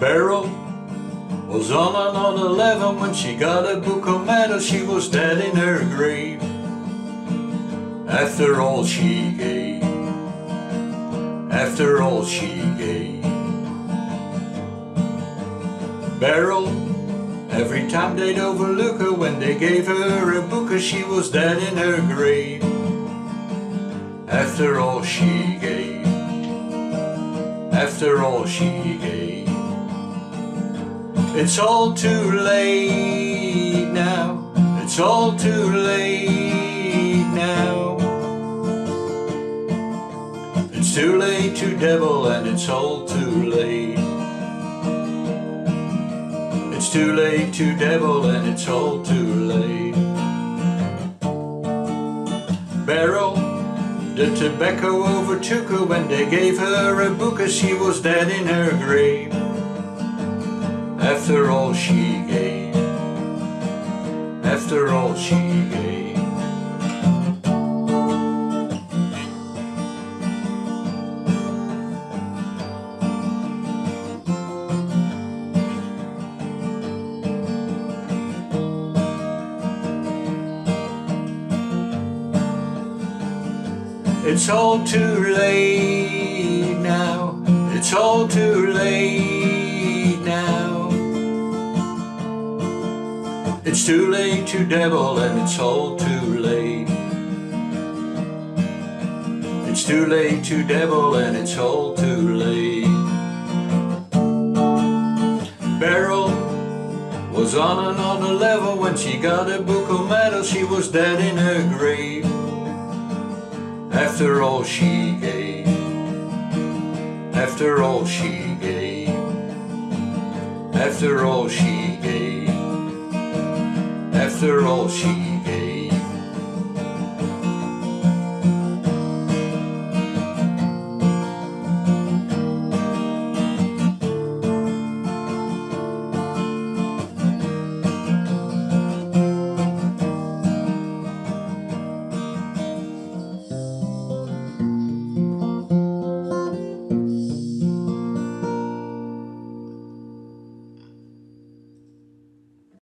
Beryl was on on 11 when she got a Booker medal. She was dead in her grave after all she gave. After all she gave. Beryl, every time they'd overlook her when they gave her a book, she was dead in her grave. After all she gave. After all she gave. It's all too late now. It's all too late now. It's too late to devil and it's all too late. It's too late to devil and it's all too late. Beryl, the tobacco overtook her when they gave her a book as she was dead in her grave after all she gave, after all she gave. It's all too late now, it's all too late It's too late to devil and it's all too late. It's too late to devil and it's all too late. Beryl was on and on level when she got a Booker medal. She was dead in her grave after all she gave. After all she gave. After all she after all she gave.